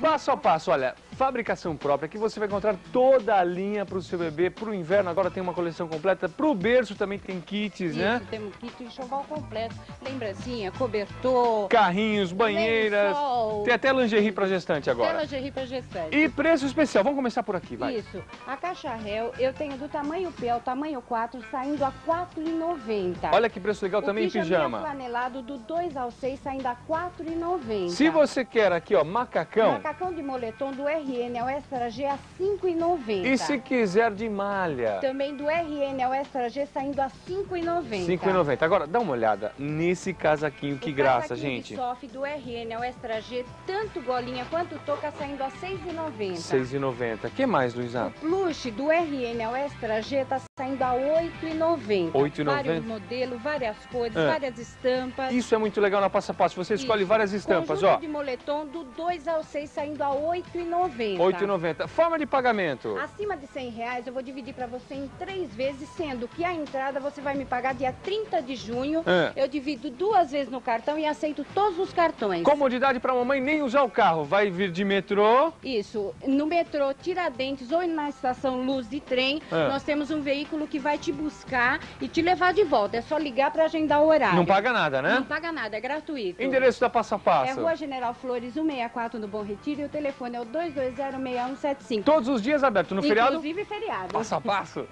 Passo a passo, olha, fabricação própria, que você vai encontrar toda a linha para o seu bebê, para o inverno agora tem uma coleção completa, para o berço também tem kits, Isso, né? temos kit de enxoval completo. Lembrancinha, cobertor, Carrinhos, banheiras, lençol, tem até lingerie para gestante agora. tela de para gestante. E preço especial, vamos começar por aqui, vai. Isso. A caixa réu eu tenho do tamanho P ao tamanho 4, saindo a R$ 4,90. Olha que preço legal o também em pijaminha pijama. flanelado do 2 ao 6 saindo a R$ 4,90. Se você quer aqui, ó, macacão, Macacão de moletom do RN ao Extra G a R$ 5,90. e se quiser de malha, Também do RN ao Extra G saindo a R$ 5,90. 5,90. Agora, dá uma olhada nesse casaquinho, que O graça, casaquinho gente. soft do RN ao Extra G, tanto golinha quanto touca saindo a R$ 6,90. 6,90. que mais, Luizão? O plush do RN ao Extra G tá saindo a R$ 8,90. 8,90? Vários modelos, várias cores, É. várias estampas. Isso é muito legal na Passo a Passo. Você escolhe Isso. várias estampas, Conjunto ó. de moletom do 2 ao 6 saindo a R$ 8,90. 8,90. Forma de pagamento. Acima de 100 reais eu vou dividir para você em três vezes, sendo que a entrada você vai me pagar dia 30 de junho. É. Eu divido duas vezes no cartão e aceito todos os cartões. Comodidade pra mamãe nem usar o carro. Vai vir de metrô. Isso, no metrô Tiradentes ou na estação Luz de Trem, É. nós temos um veículo que vai te buscar e te levar de volta. É só ligar para agendar o horário. Não paga nada, Não né? paga nada, é gratuito. Endereço da Passo a É. Rua General Flores 164 no Bom Retiro e o telefone é o 2206175. Todos os dias aberto. No feriado, Inclusive feriado. passo a passo.